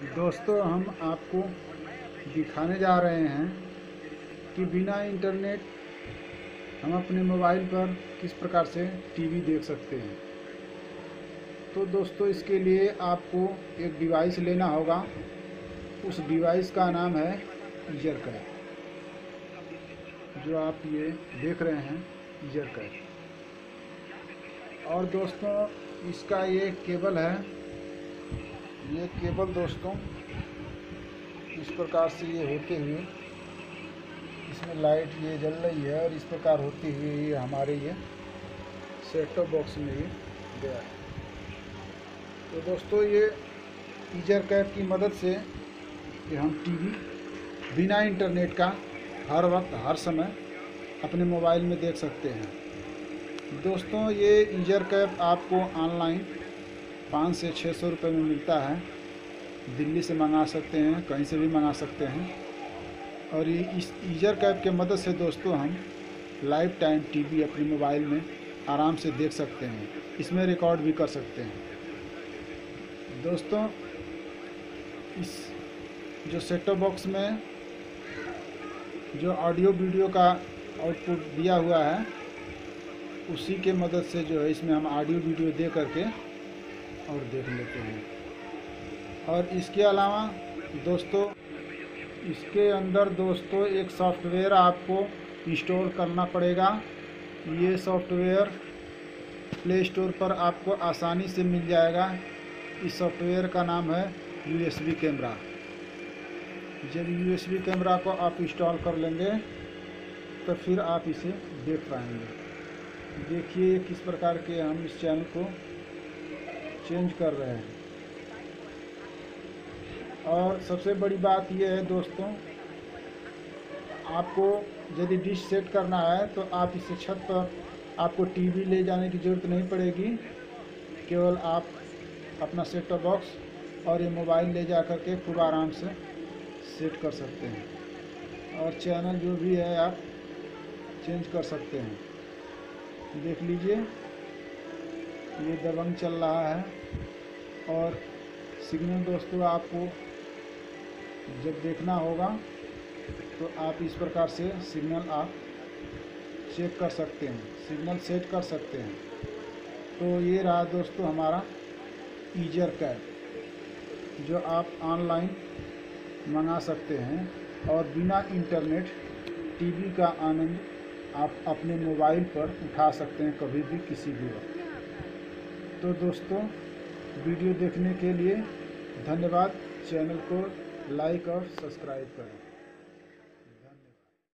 दोस्तों, हम आपको दिखाने जा रहे हैं कि बिना इंटरनेट हम अपने मोबाइल पर किस प्रकार से टीवी देख सकते हैं। तो दोस्तों, इसके लिए आपको एक डिवाइस लेना होगा। उस डिवाइस का नाम है ईजर कैप जो आप ये देख रहे हैं ईजर कैप और दोस्तों, इसका ये केबल है ये केबल दोस्तों, इस प्रकार से ये होते हुए, इसमें लाइट ये जल रही है और इस प्रकार होती हुई ये हमारे ये सेट बॉक्स में ये गया है। तो दोस्तों, ये ईजर कैप की मदद से ये हम टीवी बिना इंटरनेट का हर वक्त, हर समय अपने मोबाइल में देख सकते हैं। दोस्तों, ये ईजर कैप आपको ऑनलाइन पाँच से छः सौ रुपये में मिलता है। दिल्ली से मंगा सकते हैं, कहीं से भी मंगा सकते हैं। और ये इस ईजर कैप के मदद से दोस्तों हम लाइफ टाइम टीवी अपने मोबाइल में आराम से देख सकते हैं। इसमें रिकॉर्ड भी कर सकते हैं। दोस्तों, इस जो सेटअप बॉक्स में जो ऑडियो वीडियो का आउटपुट दिया हुआ है, उसी के मदद से जो है इसमें हम ऑडियो वीडियो दे करके और देख लेते हैं। और इसके अलावा दोस्तों, इसके अंदर दोस्तों, एक सॉफ्टवेयर आपको इंस्टॉल करना पड़ेगा। ये सॉफ्टवेयर प्ले स्टोर पर आपको आसानी से मिल जाएगा। इस सॉफ्टवेयर का नाम है यूएसबी कैमरा जब यूएसबी कैमरा को आप इंस्टॉल कर लेंगे तो फिर आप इसे देख पाएँगे। देखिए किस प्रकार के हम इस चैनल को चेंज कर रहे हैं। और सबसे बड़ी बात यह है दोस्तों, आपको यदि डिश सेट करना है तो आप इसे छत पर आपको टीवी ले जाने की ज़रूरत नहीं पड़ेगी। केवल आप अपना सेट टॉप बॉक्स और ये मोबाइल ले जा कर के खूब आराम से सेट कर सकते हैं। और चैनल जो भी है, आप चेंज कर सकते हैं। देख लीजिए। ये दबंग चल रहा है। और सिग्नल दोस्तों, आपको जब देखना होगा तो आप इस प्रकार से सिग्नल आप चेक कर सकते हैं, सिग्नल सेट कर सकते हैं। तो ये रहा दोस्तों हमारा ईजर कैब जो आप ऑनलाइन मंगा सकते हैं। और बिना इंटरनेट, टीवी का आनंद आप अपने मोबाइल पर उठा सकते हैं कभी भी किसी भी वक्त। तो दोस्तों वीडियो देखने के लिए धन्यवाद। चैनल को लाइक और सब्सक्राइब करें।